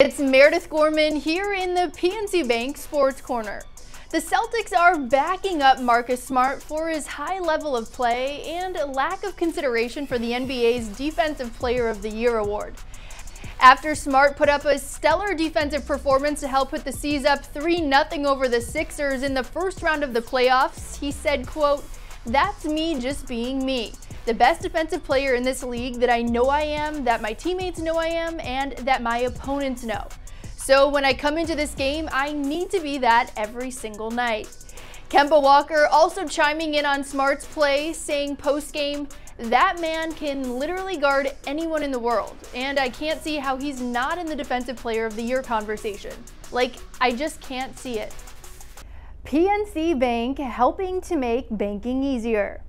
It's Meredith Gorman here in the PNC Bank Sports Corner. The Celtics are backing up Marcus Smart for his high level of play and lack of consideration for the NBA's Defensive Player of the Year award. After Smart put up a stellar defensive performance to help put the C's up 3-0 over the Sixers in the first round of the playoffs, he said, quote, that's me just being me the best defensive player in this league that I know I am, that my teammates know I am, and that my opponents know. So when I come into this game, I need to be that every single night. Kemba Walker also chiming in on Smart's play, saying post-game, that man can literally guard anyone in the world, and I can't see how he's not in the Defensive Player of the Year conversation. Like, I just can't see it. PNC Bank helping to make banking easier.